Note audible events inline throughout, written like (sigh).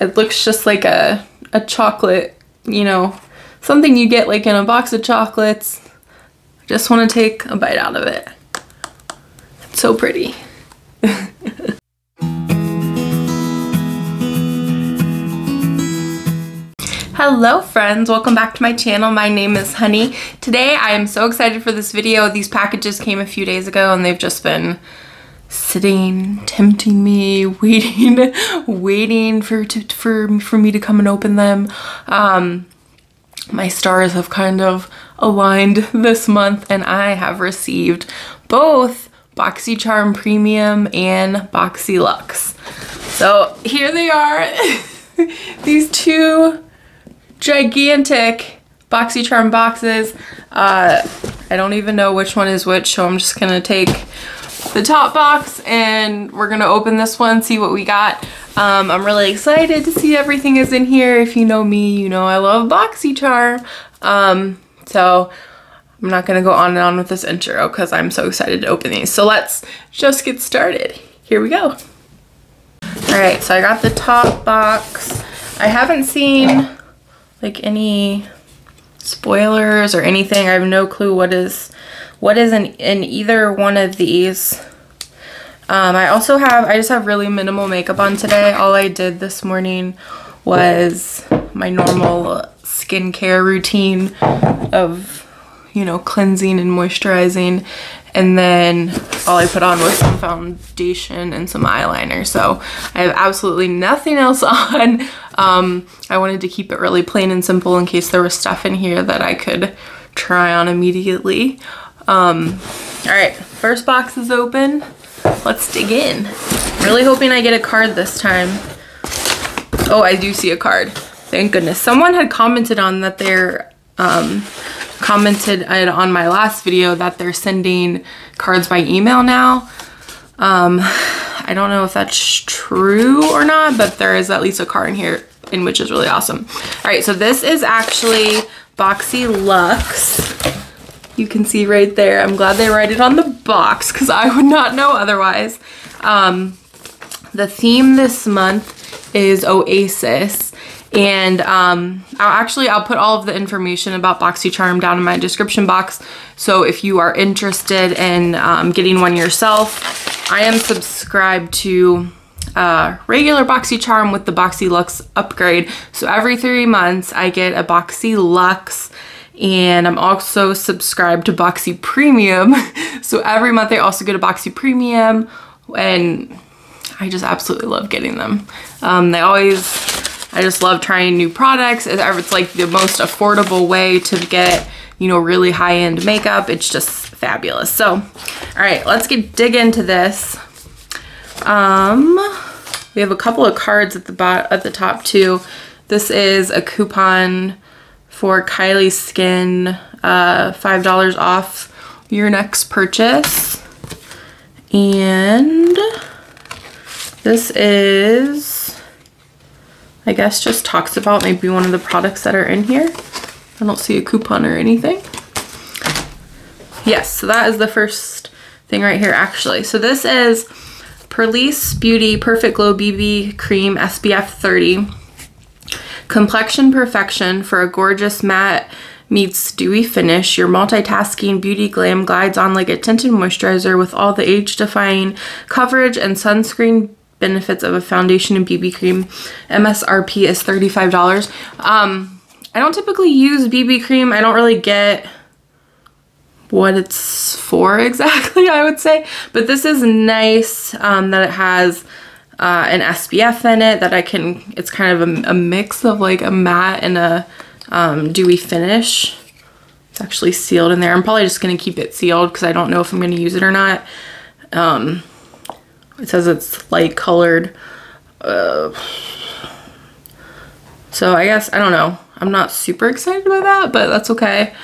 It looks just like a, a chocolate, you know, something you get like in a box of chocolates. I just want to take a bite out of it. It's so pretty. (laughs) Hello friends, welcome back to my channel. My name is Honey. Today I am so excited for this video. These packages came a few days ago and they've just been sitting, tempting me, (laughs) waiting, waiting for, to, for, for me to come and open them. Um, my stars have kind of aligned (laughs) this month and I have received both BoxyCharm Premium and Boxy Luxe. So here they are, (laughs) these two gigantic BoxyCharm boxes. Uh, I don't even know which one is which, so I'm just gonna take the top box and we're gonna open this one, see what we got. Um, I'm really excited to see everything is in here. If you know me, you know I love BoxyCharm. Um, so I'm not gonna go on and on with this intro because I'm so excited to open these. So let's just get started. Here we go. All right, so I got the top box. I haven't seen like any spoilers or anything. I have no clue what is what is in, in either one of these. Um, I also have, I just have really minimal makeup on today. All I did this morning was my normal skincare routine of, you know, cleansing and moisturizing and then all I put on was some foundation and some eyeliner. So I have absolutely nothing else (laughs) on. Um, I wanted to keep it really plain and simple in case there was stuff in here that I could try on immediately. Um, all right, first box is open. Let's dig in. Really hoping I get a card this time. Oh, I do see a card. Thank goodness. Someone had commented on that they're um, commented on my last video that they're sending cards by email now. Um, I don't know if that's true or not, but there is at least a card in here in which is really awesome. All right, so this is actually BoxyLuxe. You can see right there. I'm glad they write it on the box because I would not know otherwise. Um, the theme this month is Oasis. And um, I'll actually, I'll put all of the information about BoxyCharm down in my description box. So if you are interested in um, getting one yourself, I am subscribed to uh, regular BoxyCharm with the BoxyLuxe upgrade. So every three months I get a BoxyLuxe and I'm also subscribed to Boxy Premium. (laughs) so every month I also get a Boxy Premium and I just absolutely love getting them. Um, they always I just love trying new products. It's like the most affordable way to get, you know, really high-end makeup. It's just fabulous. So, all right, let's get dig into this. Um, we have a couple of cards at the bot at the top too. This is a coupon for Kylie Skin, uh, $5 off your next purchase. And this is I guess just talks about maybe one of the products that are in here. I don't see a coupon or anything. Yes, so that is the first thing right here actually. So this is Purlisse Beauty Perfect Glow BB Cream SPF 30. Complexion Perfection for a gorgeous matte meets dewy finish. Your multitasking beauty glam glides on like a tinted moisturizer with all the age-defying coverage and sunscreen benefits of a foundation and BB cream. MSRP is $35. Um, I don't typically use BB cream. I don't really get what it's for (laughs) exactly, I would say. But this is nice um, that it has uh, an SPF in it that I can, it's kind of a, a mix of like a matte and a um, dewy finish. It's actually sealed in there. I'm probably just going to keep it sealed because I don't know if I'm going to use it or not. Um, it says it's light colored. Uh, so I guess, I don't know. I'm not super excited about that, but that's okay.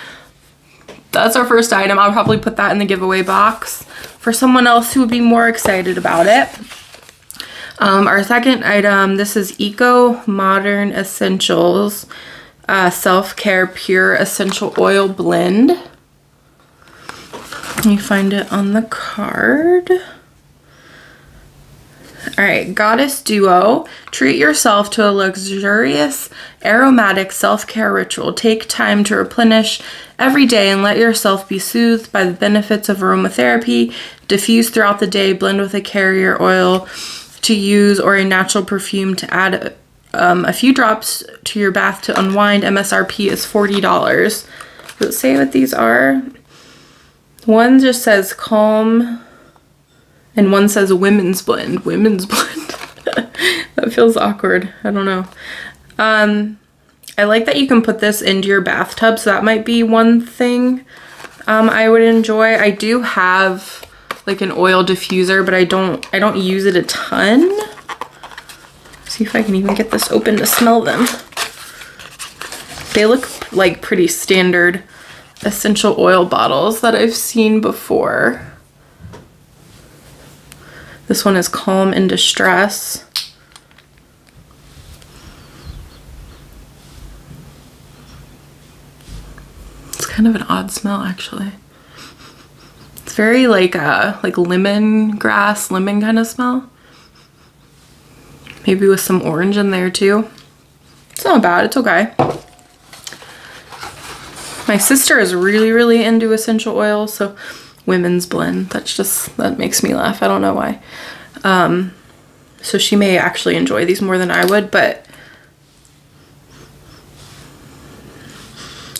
That's our first item. I'll probably put that in the giveaway box for someone else who would be more excited about it. Um, our second item, this is Eco Modern Essentials uh, Self-Care Pure Essential Oil Blend. You find it on the card. All right, Goddess Duo. Treat yourself to a luxurious, aromatic self care ritual. Take time to replenish every day and let yourself be soothed by the benefits of aromatherapy. Diffuse throughout the day, blend with a carrier oil to use or a natural perfume to add um, a few drops to your bath to unwind. MSRP is $40. Does it say what these are? One just says calm and one says women's blend. Women's (laughs) blend. that feels awkward. I don't know. Um, I like that you can put this into your bathtub, so that might be one thing um, I would enjoy. I do have like an oil diffuser, but I don't I don't use it a ton. See if I can even get this open to smell them. They look like pretty standard essential oil bottles that I've seen before. This one is Calm in Distress. It's kind of an odd smell actually. It's very like a uh, like lemon grass, lemon kind of smell. Maybe with some orange in there too. It's not bad, it's okay. My sister is really, really into essential oils, so women's blend. That's just, that makes me laugh. I don't know why. Um, so she may actually enjoy these more than I would, but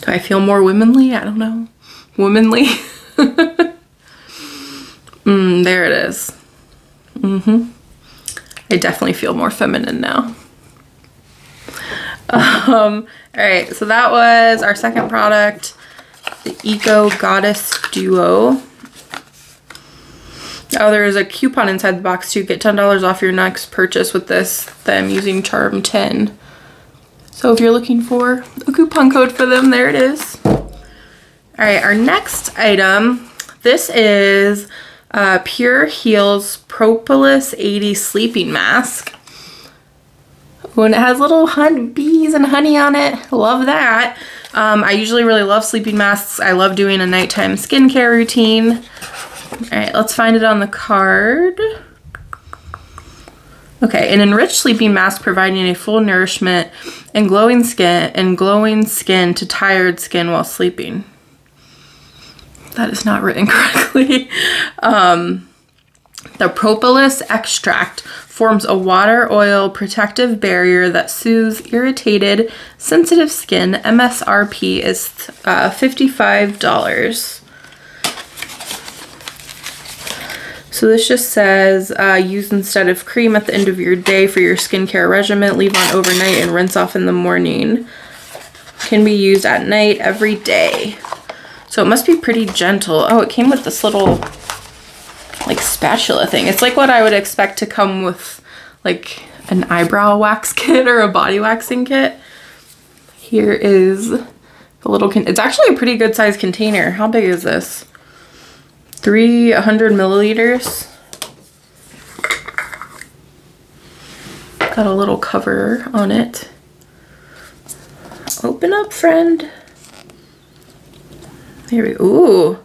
do I feel more womanly? I don't know. Womanly? (laughs) mm, there it is. Mm-hmm. I definitely feel more feminine now. (laughs) Um, all right, so that was our second product, the Eco Goddess Duo. Oh, there is a coupon inside the box to Get $10 off your next purchase with this, them using Charm 10. So if you're looking for a coupon code for them, there it is. All right, our next item, this is uh, PureHeal's Propolis 80 Sleeping Mask. When it has little bees and honey on it, love that. Um, I usually really love sleeping masks. I love doing a nighttime skincare routine. All right, let's find it on the card. Okay, an enriched sleeping mask providing a full nourishment and glowing skin and glowing skin to tired skin while sleeping. That is not written (laughs) correctly. um, the propolis extract forms a water oil protective barrier that soothes irritated, sensitive skin. MSRP is uh, $55. So this just says uh, use instead of cream at the end of your day for your skincare regimen. Leave on overnight and rinse off in the morning. Can be used at night every day. So it must be pretty gentle. Oh, it came with this little like spatula thing. It's like what I would expect to come with like an eyebrow wax (laughs) kit or a body waxing kit. Here is the little, it's actually a pretty good size container. How big is this? 300 milliliters. Got a little cover on it. Open up, friend. Here we go. Ooh.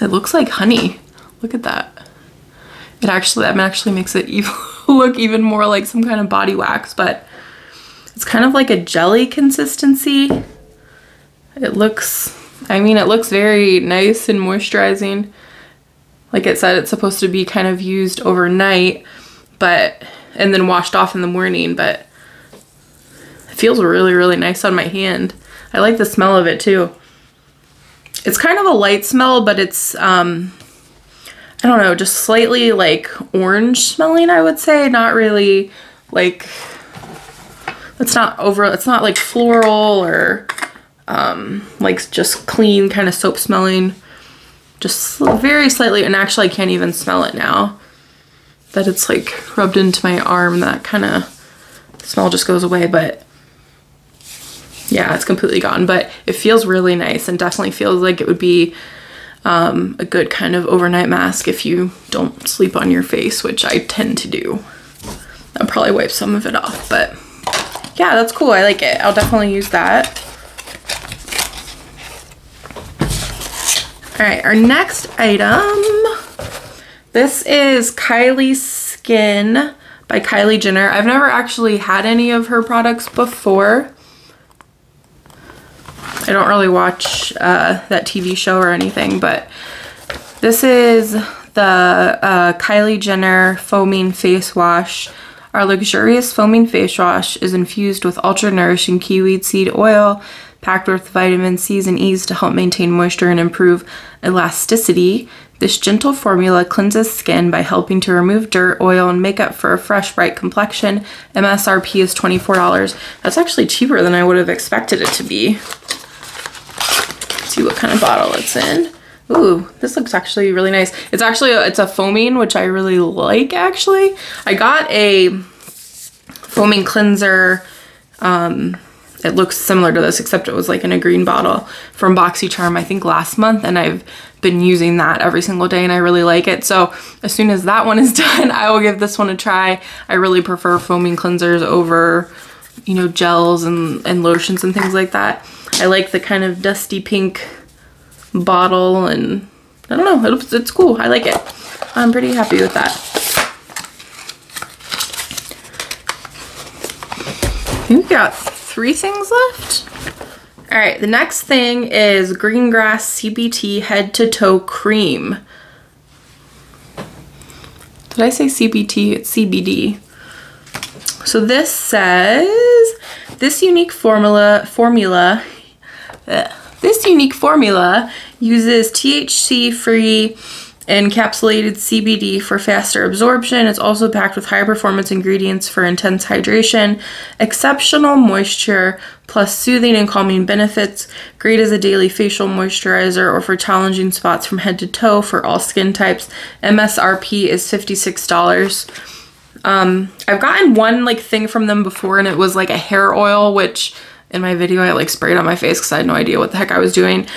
It looks like honey. Look at that. It actually, that actually makes it (laughs) even look even more like some kind of body wax, but it's kind of like a jelly consistency. It looks I mean, it looks very nice and moisturizing. Like it said, it's supposed to be kind of used overnight, but, and then washed off in the morning, but it feels really, really nice on my hand. I like the smell of it too. It's kind of a light smell, but it's, um, I don't know, just slightly like orange smelling, I would say. Not really like, it's not over, it's not like floral or um, like just clean kind of soap smelling just very slightly and actually I can't even smell it now that it's like rubbed into my arm that kind of smell just goes away but yeah it's completely gone but it feels really nice and definitely feels like it would be um, a good kind of overnight mask if you don't sleep on your face which I tend to do. I'll probably wipe some of it off but yeah that's cool. I like it. I'll definitely use that. All right, our next item, This is Kylie Skin by Kylie Jenner. I've never actually had any of her products before. I don't really watch uh, that TV show or anything, but this is the uh, Kylie Jenner Foaming Face Wash. Our luxurious foaming face wash is infused with ultra nourishing kiwi seed oil, packed with vitamin C's and E's to help maintain moisture and improve elasticity. This gentle formula cleanses skin by helping to remove dirt, oil, and makeup for a fresh, bright complexion. MSRP is $24. That's actually cheaper than I would have expected it to be. See what kind of bottle it's in. Ooh, this looks actually really nice. It's actually, a, it's a foaming, which I really like actually. I got a foaming cleanser, um, it looks similar to this, except it was like in a green bottle from BoxyCharm, I think last month, and I've been using that every single day and I really like it. So as soon as that one is (laughs) done, I will give this one a try. I really prefer foaming cleansers over, you know, gels and, and lotions and things like that. I like the kind of dusty pink bottle and I don't know, it's, it's cool. I like it. I'm pretty happy with that. we got three things left. All right, the next thing is Green Grass CBT Head to Toe Cream. Did I say CBT? It's CBD. So this says, this unique formula, formula, ugh, this unique formula uses THC-free encapsulated CBD for faster absorption. It's also packed with high performance ingredients for intense hydration, exceptional moisture, plus soothing and calming benefits. Great as a daily facial moisturizer or for challenging spots from head to toe for all skin types. MSRP is $56. Um, I've gotten one like thing from them before and it was like a hair oil, which in my video I like sprayed on my face because I had no idea what the heck I was doing. (laughs)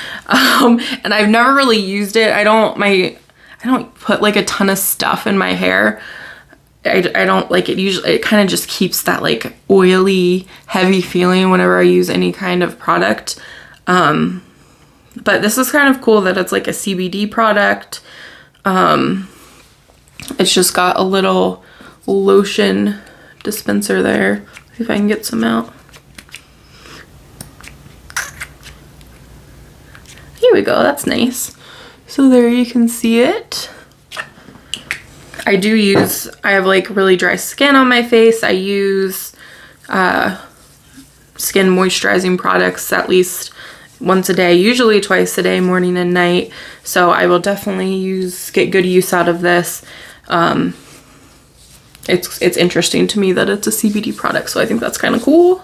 Um, and I've never really used it. I don't, my I don't put like a ton of stuff in my hair. I, I don't like it usually it kind of just keeps that like oily heavy feeling whenever I use any kind of product um but this is kind of cool that it's like a CBD product um it's just got a little lotion dispenser there see if I can get some out here we go that's nice so there you can see it. I do use, I have like really dry skin on my face. I use uh, skin moisturizing products at least once a day, usually twice a day, morning and night. So I will definitely use, get good use out of this. Um, it's, it's interesting to me that it's a CBD product, so I think that's kind of cool.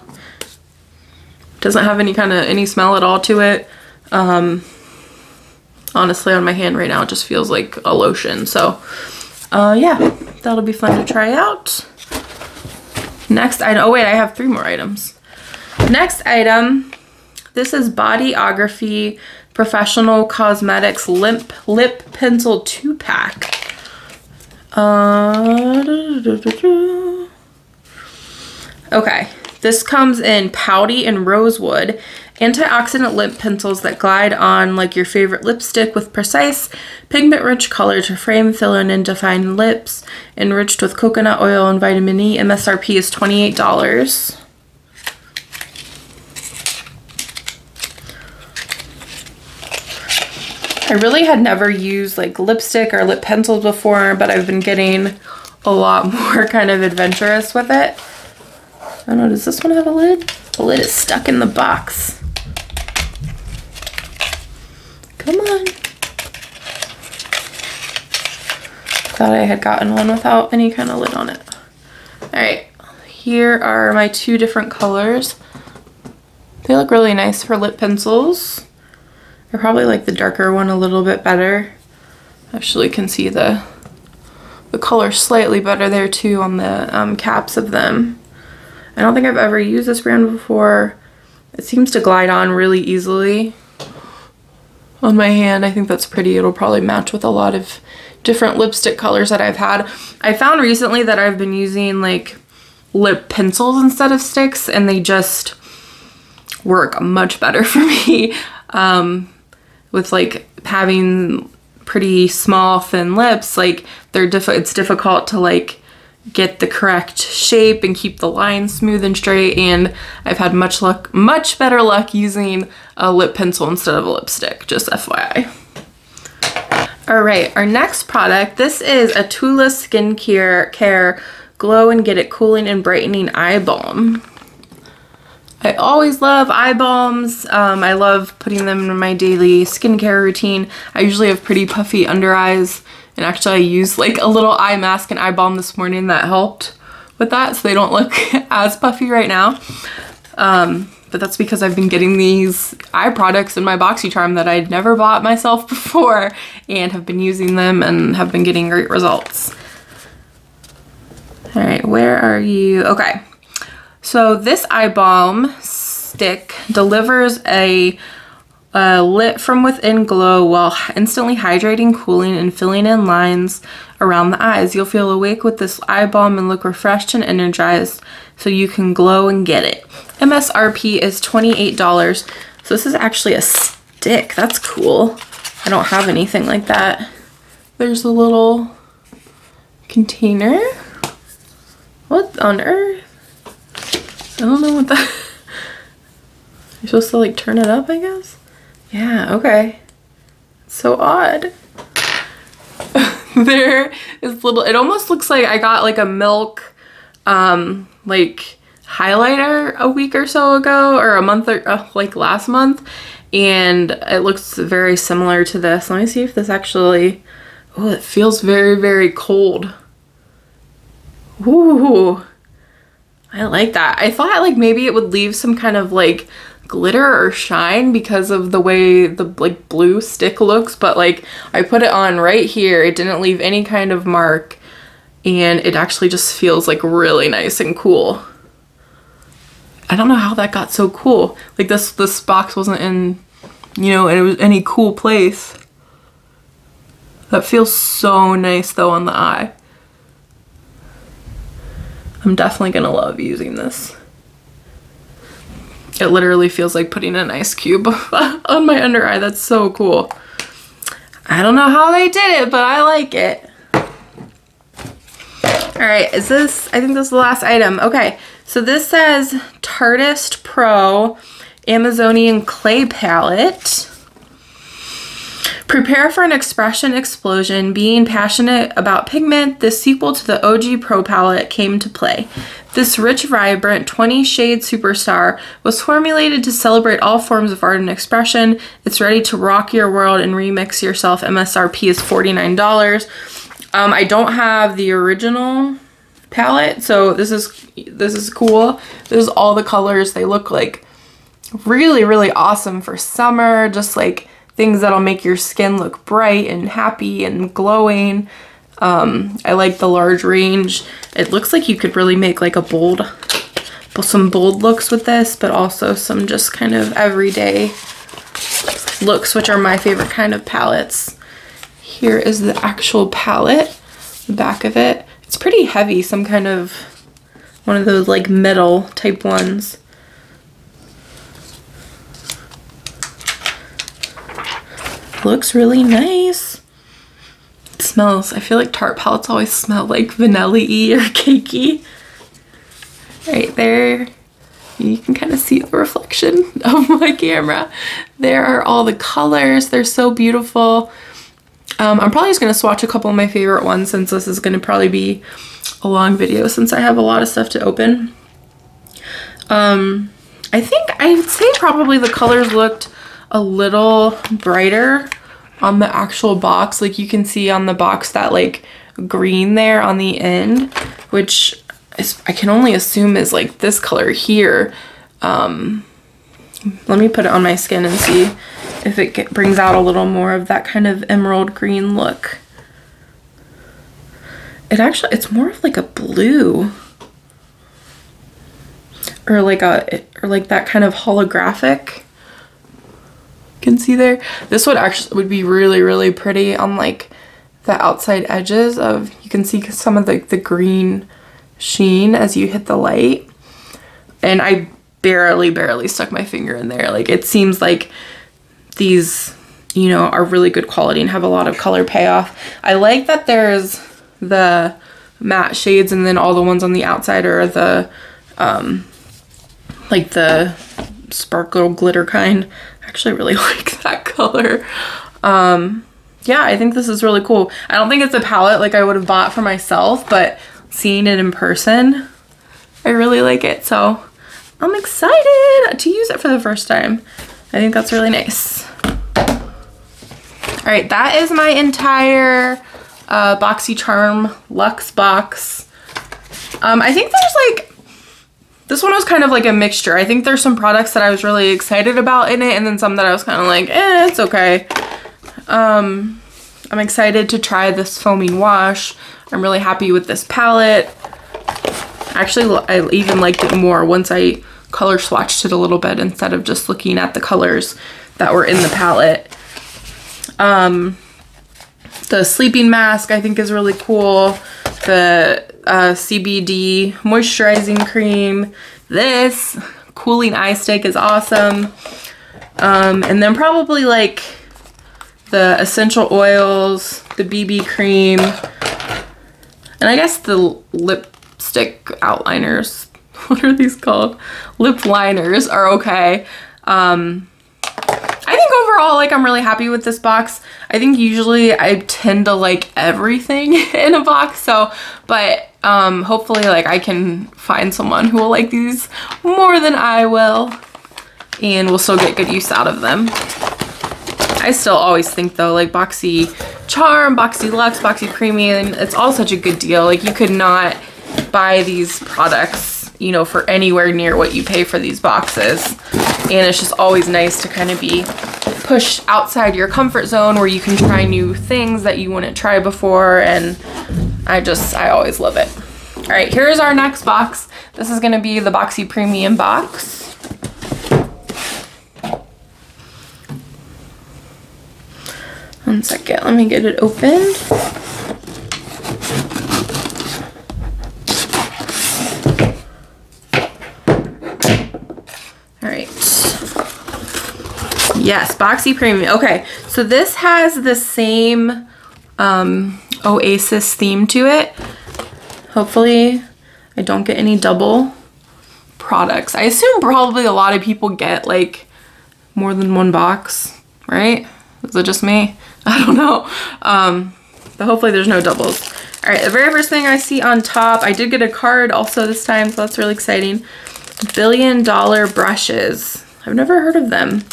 Doesn't have any kind of, any smell at all to it. Um, honestly on my hand right now it just feels like a lotion so uh, yeah that'll be fun to try out next item oh wait I have three more items next item this is Bodyography Professional Cosmetics Lip Lip Pencil 2 pack uh, okay this comes in Pouty and Rosewood Antioxidant lip pencils that glide on like your favorite lipstick with precise, pigment-rich color to frame, fill in, and define lips. Enriched with coconut oil and vitamin E. MSRP is $28. I really had never used like lipstick or lip pencils before, but I've been getting a lot (laughs) more kind of adventurous with it. I don't know, does this one have a lid? The lid is stuck in the box. Come on. Thought I had gotten one without any kind of lid on it. All right, here are my two different colors. They look really nice for lip pencils. I probably like the darker one a little bit better. Actually can see the the color slightly better there too on the um, caps of them. I don't think I've ever used this brand before. It seems to glide on really easily on my hand. I think that's pretty. It'll probably match with a lot of different lipstick colors that I've had. I found recently that I've been using like lip pencils instead of sticks and they just work much better (laughs) for me um, with like having pretty small, thin lips, like they're diff it's difficult to like get the correct shape and keep the lines smooth and straight. And I've had much luck, much better luck using a lip pencil instead of a lipstick, just FYI. All right, our next product, this is a Tula Skincare Care Glow and Get It Cooling and Brightening Eye Balm. I always love eye balms. Um, I love putting them in my daily skincare routine. I usually have pretty puffy under eyes and actually I used like a little eye mask and eye balm this morning that helped with that so they don't look (laughs) as puffy right now. Um, but that's because I've been getting these eye products in my BoxyCharm that I'd never bought myself (laughs) before and have been using them and have been getting great results. All right, where are you? Okay, so this eye balm stick delivers a uh, lit from within glow while instantly hydrating, cooling, and filling in lines around the eyes. You'll feel awake with this eye balm and look refreshed and energized so you can glow and get it. MSRP is $28. So this is actually a stick. That's cool. I don't have anything like that. There's a little container. What on earth? I don't know what that... (laughs) You're supposed to like turn it up, I guess? Yeah, okay. So odd. (laughs) there is little, it almost looks like I got like a milk, um, like highlighter a week or so ago or a month or uh, like last month. And it looks very similar to this. Let me see if this actually, oh, it feels very, very cold. Ooh, I like that. I thought like maybe it would leave some kind of like glitter or shine because of the way the like blue stick looks but like I put it on right here. It didn't leave any kind of mark and it actually just feels like really nice and cool. I don't know how that got so cool. Like this this box wasn't in you know it was any cool place. That feels so nice though on the eye I'm definitely gonna love using this it literally feels like putting an ice cube (laughs) on my under eye. That's so cool. I don't know how they did it, but I like it. All right, is this, I think this is the last item. Okay, so this says Tartist Pro Amazonian Clay Palette. Prepare for an expression explosion. Being passionate about pigment, the sequel to the OG Pro palette came to play. This rich, vibrant 20 shade superstar was formulated to celebrate all forms of art and expression. It's ready to rock your world and remix yourself. MSRP is $49. Um, I don't have the original palette, so this is this is cool. This is all the colors. They look like really, really awesome for summer, just like things that'll make your skin look bright and happy and glowing. Um, I like the large range. It looks like you could really make like a bold, some bold looks with this, but also some just kind of everyday looks, which are my favorite kind of palettes. Here is the actual palette, the back of it. It's pretty heavy, some kind of, one of those like metal type ones. Looks really nice. It smells, I feel like Tarte palettes always smell like vanilla-y or (laughs) cakey. Right there, you can kind of see the reflection (laughs) of my camera. There are all the colors, they're so beautiful. Um, I'm probably just going to swatch a couple of my favorite ones since this is going to probably be a long video since I have a lot of stuff to open. Um, I think I would say probably the colors looked a little brighter on the actual box. Like you can see on the box that like green there on the end, which is, I can only assume is like this color here. Um, let me put it on my skin and see if it get, brings out a little more of that kind of emerald green look. It actually, it's more of like a blue or like a, or like that kind of holographic can see there. This would actually would be really, really pretty on like the outside edges of, you can see some of the, the green sheen as you hit the light. And I barely, barely stuck my finger in there. Like it seems like these you know, are really good quality and have a lot of color payoff. I like that there's the matte shades and then all the ones on the outside are the, um, like the sparkle glitter kind. Actually really (laughs) like that color. Um, yeah, I think this is really cool. I don't think it's a palette like I would have bought for myself, but seeing it in person, I really like it. So I'm excited to use it for the first time. I think that's really nice. All right, that is my entire uh, BoxyCharm Luxe box. Um, I think there's like, this one was kind of like a mixture. I think there's some products that I was really excited about in it and then some that I was kind of like, eh, it's okay. Um, I'm excited to try this foaming wash. I'm really happy with this palette. Actually, I even liked it more once I color swatched it a little bit instead of just looking at the colors that were in the palette. Um, the sleeping mask I think is really cool. The uh, CBD moisturizing cream. This cooling eye stick is awesome. Um, and then probably like the essential oils, the BB cream, and I guess the lipstick outliners. (laughs) What are these called? Lip liners are okay. Um, overall, like, I'm really happy with this box. I think usually I tend to like everything (laughs) in a box, so, but um, hopefully, like, I can find someone who will like these more than I will, and we'll still get good use out of them. I still always think though, like Boxy Charm, Boxy Luxe, Boxy Premium, it's all such a good deal. Like you could not buy these products, you know, for anywhere near what you pay for these boxes. And it's just always nice to kind of be pushed outside your comfort zone where you can try new things that you wouldn't try before. And I just, I always love it. All right, here's our next box. This is gonna be the Boxy Premium box. One second, let me get it opened. All right. Yes, Boxy Premium. Okay, so this has the same um, Oasis theme to it. Hopefully I don't get any double products. I assume probably a lot of people get like more than one box, right? Is it just me? (laughs) I don't know. Um, but hopefully there's no doubles. All right, the very first thing I see on top, I did get a card also this time, so that's really exciting. Billion Dollar Brushes. I've never heard of them.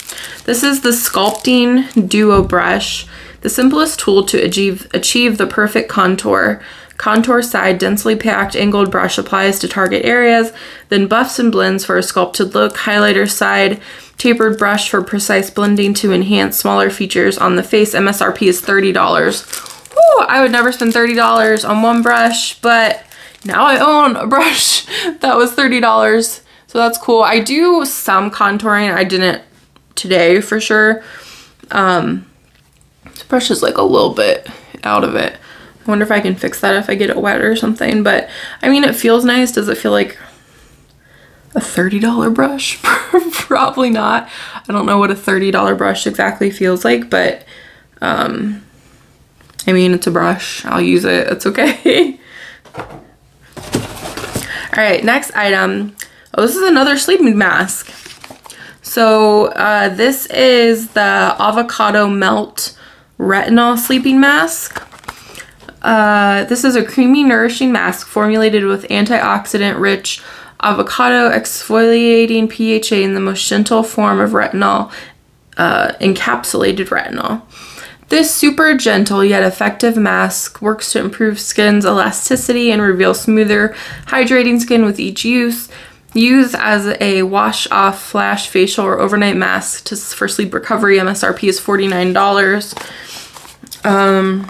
This is the Sculpting Duo Brush, the simplest tool to achieve, achieve the perfect contour. Contour side, densely packed angled brush applies to target areas, then buffs and blends for a sculpted look. Highlighter side, tapered brush for precise blending to enhance smaller features on the face. MSRP is $30. Ooh, I would never spend $30 on one brush, but now I own a brush (laughs) that was $30. So that's cool. I do some contouring. I didn't today for sure. Um, this brush is like a little bit out of it. I wonder if I can fix that if I get it wet or something. But I mean, it feels nice. Does it feel like a $30 brush? (laughs) Probably not. I don't know what a $30 brush exactly feels like, but um, I mean, it's a brush. I'll use it. It's okay. (laughs) All right, next item. Oh, this is another sleeping mask. So uh, this is the Avocado Melt Retinol Sleeping Mask. Uh, this is a creamy, nourishing mask formulated with antioxidant-rich avocado exfoliating PHA in the most gentle form of retinol, uh, encapsulated retinol. This super gentle yet effective mask works to improve skin's elasticity and reveal smoother, hydrating skin with each use. Use as a wash off flash facial or overnight mask to, for sleep recovery. MSRP is $49. Um,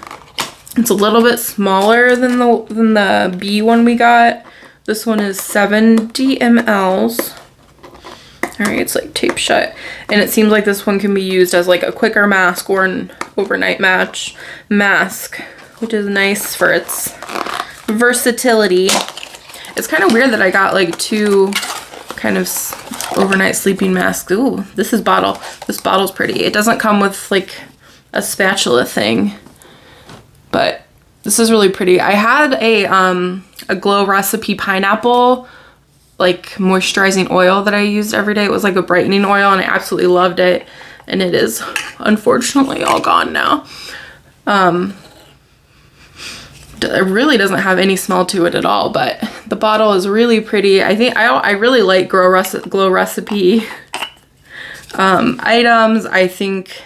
it's a little bit smaller than the than the B one we got. This one is 70 mLs. All right, it's like tape shut. And it seems like this one can be used as like a quicker mask or an overnight match mask, which is nice for its versatility. It's kind of weird that I got like two kind of overnight sleeping masks. Ooh, this is bottle. This bottle's pretty. It doesn't come with like a spatula thing. But this is really pretty. I had a, um, a Glow Recipe Pineapple like moisturizing oil that I used every day. It was like a brightening oil and I absolutely loved it. And it is unfortunately all gone now. Um, it really doesn't have any smell to it at all, but the bottle is really pretty. I think I, I really like Grow Reci Glow Recipe (laughs) um, items. I think,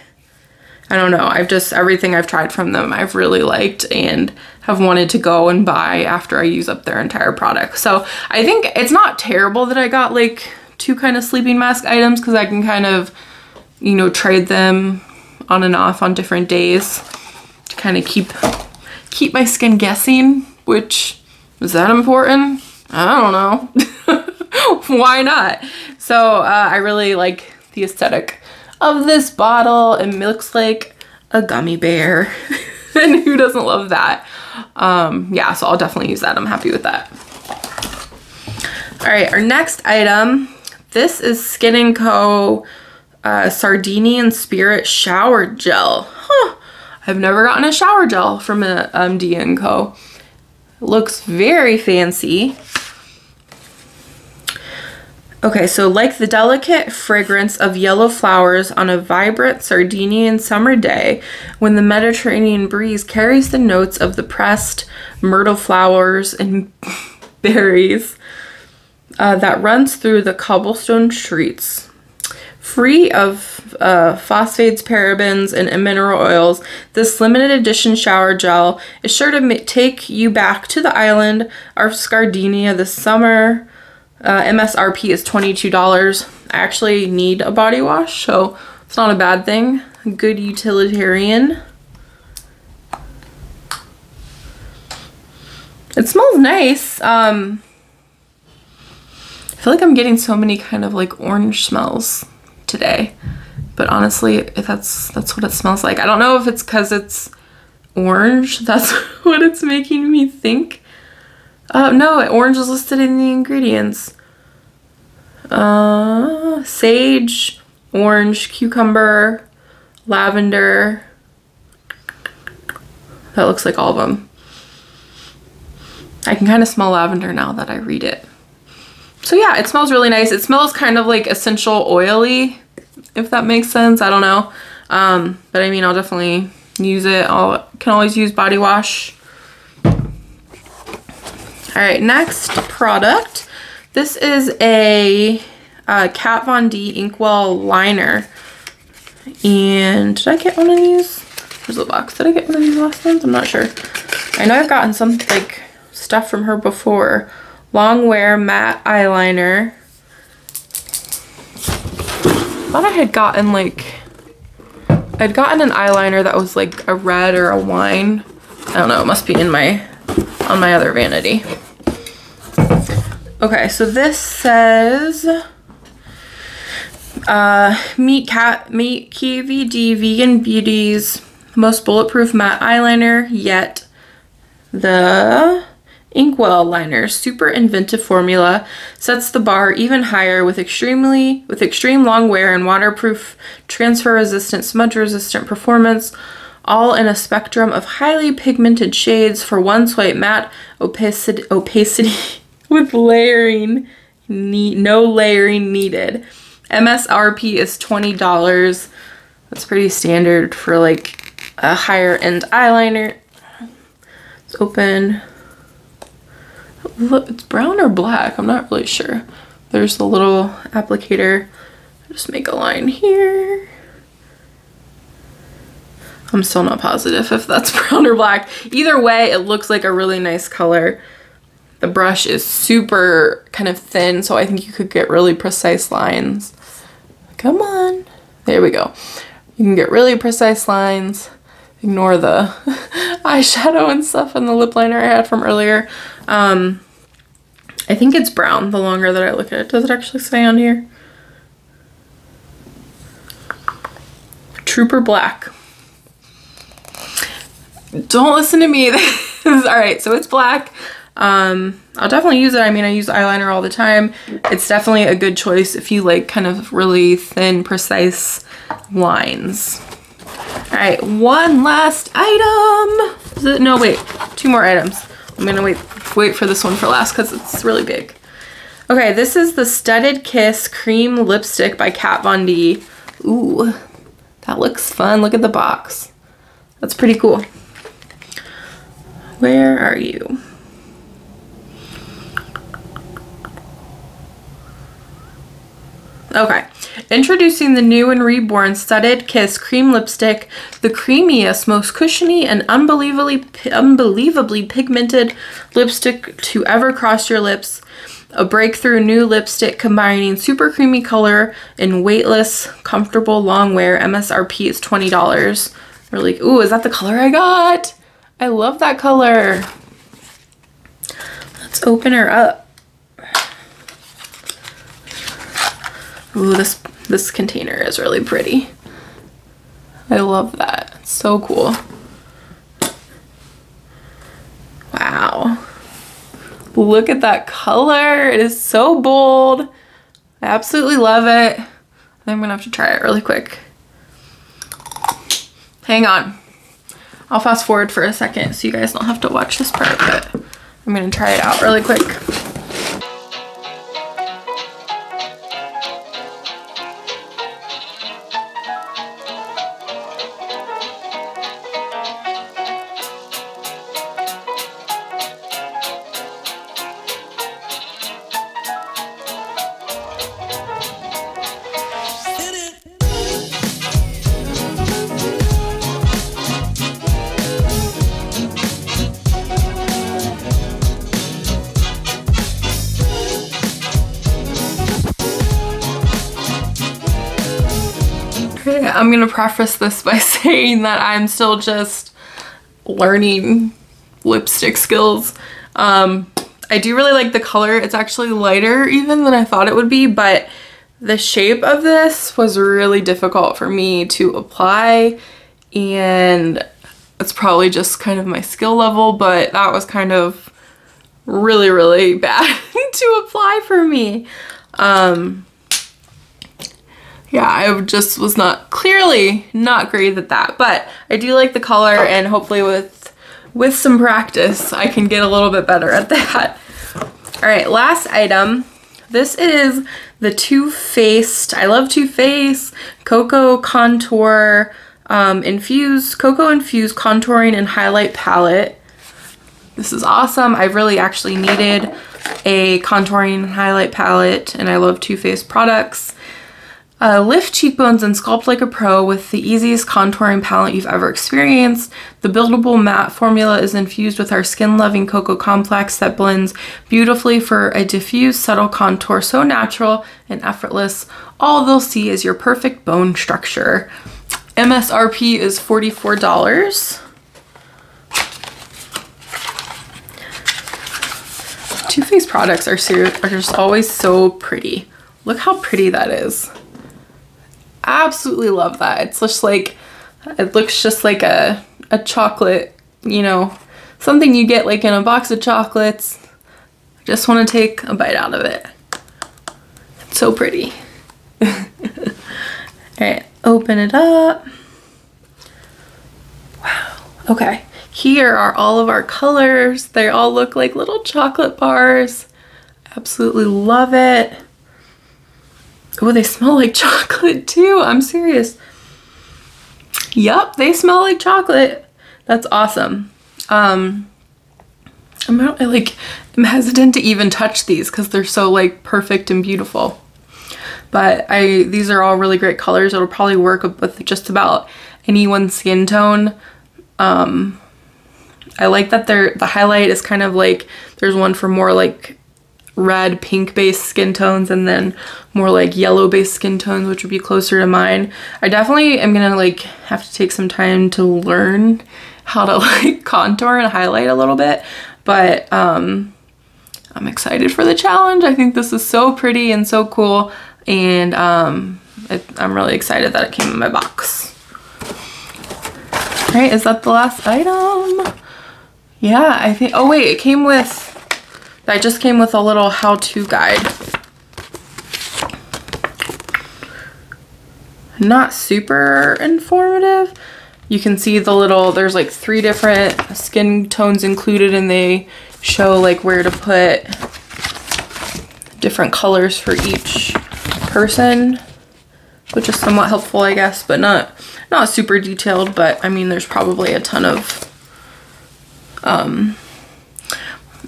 I don't know, I've just, everything I've tried from them I've really liked and have wanted to go and buy after I use up their entire product. So I think it's not terrible that I got like two kind of sleeping mask items because I can kind of, you know, trade them on and off on different days to kind of keep keep my skin guessing, which is that important? I don't know. (laughs) Why not? So uh, I really like the aesthetic of this bottle. It looks like a gummy bear. (laughs) and who doesn't love that? Um, yeah, so I'll definitely use that. I'm happy with that. All right, our next item. This is Skin & Co. Uh, Sardinian Spirit Shower Gel. Huh. I've never gotten a shower gel from a MD & Co. Looks very fancy. Okay, so like the delicate fragrance of yellow flowers on a vibrant Sardinian summer day, when the Mediterranean breeze carries the notes of the pressed myrtle flowers and (laughs) berries uh, that runs through the cobblestone streets. Free of uh, phosphates, parabens, and mineral oils, this limited edition shower gel is sure to take you back to the island of Sardinia this summer uh, MSRP is $22. I actually need a body wash, so it's not a bad thing. Good utilitarian. It smells nice. Um, I feel like I'm getting so many kind of like orange smells today. But honestly, that's that's what it smells like. I don't know if it's because it's orange. (laughs) That's what it's making me think. Uh, no, orange is listed in the ingredients. Uh, sage, orange, cucumber, lavender. That looks like all of them. I can kind of smell lavender now that I read it. So yeah, it smells really nice. It smells kind of like essential oily, if that makes sense. I don't know. Um, but I mean, I'll definitely use it. I can always use body wash. All right, next product. This is a uh, Kat Von D Inkwell liner. And did I get one of these? There's the box. Did I get one of these last ones? I'm not sure. I know I've gotten some like stuff from her before. Long wear matte eyeliner. I thought I had gotten like, I'd gotten an eyeliner that was like a red or a wine. I don't know, it must be in my, on my other vanity. Okay, so this says uh, meet cat meet KVD Vegan Beauties, most bulletproof matte eyeliner yet. The Inkwell liner super inventive formula sets the bar even higher with extremely with extreme long wear and waterproof, transfer resistant, smudge resistant performance all in a spectrum of highly pigmented shades for one swipe matte opacity, opacity (laughs) with layering, no layering needed. MSRP is $20. That's pretty standard for like a higher end eyeliner. It's open. It's brown or black. I'm not really sure. There's the little applicator. Just make a line here. I'm still not positive if that's (laughs) brown or black. Either way, it looks like a really nice color. The brush is super kind of thin, so I think you could get really precise lines. Come on. There we go. You can get really precise lines. Ignore the (laughs) eyeshadow and stuff and the lip liner I had from earlier. Um, I think it's brown the longer that I look at it. Does it actually say on here? Trooper Black. Don't listen to me. (laughs) All right, so it's black. Um, I'll definitely use it. I mean, I use eyeliner all the time. It's definitely a good choice if you like kind of really thin, precise lines. All right, one last item. No, wait, two more items. I'm gonna wait, wait for this one for last because it's really big. Okay, this is the Studded Kiss Cream Lipstick by Kat Von D. Ooh, that looks fun. Look at the box. That's pretty cool. Where are you? Okay, introducing the new and reborn Studded Kiss Cream Lipstick, the creamiest, most cushiony, and unbelievably, unbelievably pigmented lipstick to ever cross your lips. A breakthrough new lipstick combining super creamy color and weightless, comfortable long wear. MSRP is $20. Really, ooh, is that the color I got? I love that color. Let's open her up. Ooh, this, this container is really pretty. I love that. It's so cool. Wow. Look at that color. It is so bold. I absolutely love it. I'm gonna have to try it really quick. Hang on. I'll fast forward for a second so you guys don't have to watch this part, but I'm gonna try it out really quick. (laughs) I'm gonna preface this by (laughs) saying that I'm still just learning lipstick skills. Um, I do really like the color. It's actually lighter even than I thought it would be, but the shape of this was really difficult for me to apply and it's probably just kind of my skill level, but that was kind of really, really (laughs) bad to apply for me. Um, yeah, I just was not clearly not great at that, but I do like the color and hopefully with with some practice, I can get a little bit better at that. (laughs) All right, last item. This is the Too Faced, I love Too Faced, Cocoa Contour um, Infused, Cocoa Infused Contouring and Highlight Palette. This is awesome. I've really actually needed a contouring highlight palette and I love Too Faced products. Uh, lift cheekbones and sculpt like a pro with the easiest contouring palette you've ever experienced. The buildable matte formula is infused with our skin-loving cocoa complex that blends beautifully for a diffuse, subtle contour so natural and effortless. All they'll see is your perfect bone structure. MSRP is $44. Too Faced products are, are just always so pretty. Look how pretty that is absolutely love that. It's just like, it looks just like a, a chocolate, you know, something you get like in a box of chocolates. I just want to take a bite out of it. It's so pretty. (laughs) All right, open it up. Wow, okay. Here are all of our colors. They all look like little chocolate bars. Absolutely love it. Oh, they smell like chocolate too. I'm serious. Yup, they smell like chocolate. That's awesome. Um, I'm I like, I'm hesitant to even touch these because they're so like perfect and beautiful. But I, these are all really great colors. It'll probably work with just about anyone's skin tone. Um, I like that they're, the highlight is kind of like, there's one for more like red pink based skin tones and then more like yellow based skin tones which would be closer to mine. I definitely am gonna like have to take some time to learn how to (laughs) like contour and highlight a little bit but um, I'm excited for the challenge. I think this is so pretty and so cool and um, it, I'm really excited that it came in my box. All right, is that the last item? Yeah, I think, oh wait, it came with that just came with a little how-to guide. Not super informative, you can see the little, there's like three different skin tones included and they show like where to put different colors for each person, which is somewhat helpful, I guess, but not, not super detailed, but I mean, there's probably a ton of, um,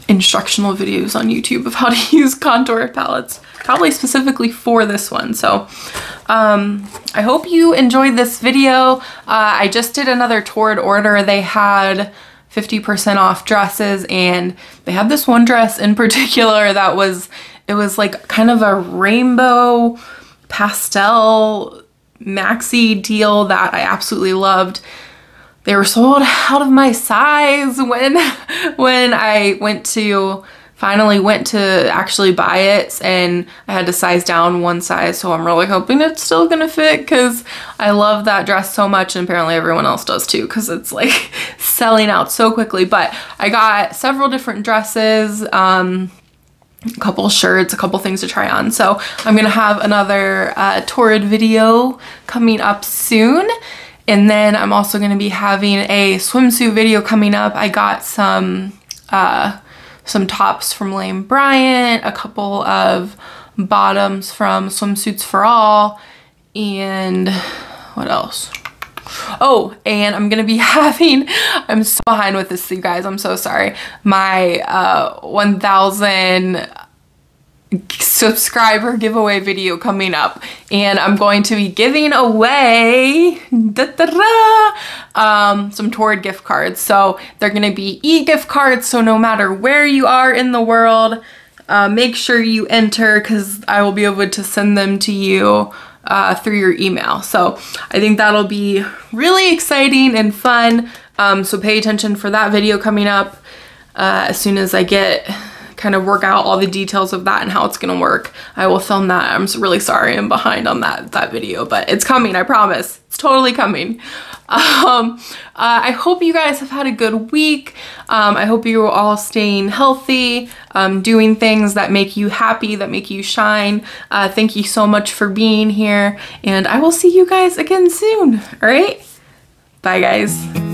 instructional videos on YouTube of how to (laughs) use contour palettes, probably specifically for this one. So um, I hope you enjoyed this video. Uh, I just did another Torrid order. They had 50% off dresses and they had this one dress in (laughs) particular that was, it was like kind of a rainbow pastel maxi deal that I absolutely loved they were sold out of my size when (laughs) when I went to finally went to actually buy it and I had to size down one size so I'm really hoping it's still gonna fit because I love that dress so much and apparently everyone else does too because it's like (laughs) selling out so quickly but I got several different dresses um, a couple shirts, a couple things to try on. So I'm gonna have another uh, Torrid video coming up soon. And then I'm also going to be having a swimsuit video coming up. I got some uh, some tops from Lane Bryant, a couple of bottoms from Swimsuits for All, and what else? Oh, and I'm gonna be (laughs) having, I'm so behind with this, you guys, I'm so sorry. My uh, 1,000 subscriber giveaway video coming up and I'm going to be giving away da, da, da, um, some Torrid gift cards. So they're going to be e-gift cards so no matter where you are in the world uh, make sure you enter because I will be able to send them to you uh, through your email. So I think that'll be really exciting and fun. Um, so pay attention for that video coming up uh, as soon as I get kind of work out all the details of that and how it's gonna work. I will film that. I'm really sorry I'm behind on that, that video, but it's coming, I promise. It's totally coming. (laughs) Um, uh, I hope you guys have had a good week. Um, I hope you're all staying healthy, um, doing things that make you happy, that make you shine. Uh, thank you so much for being here, and I will see you guys again soon, all right? Bye, guys.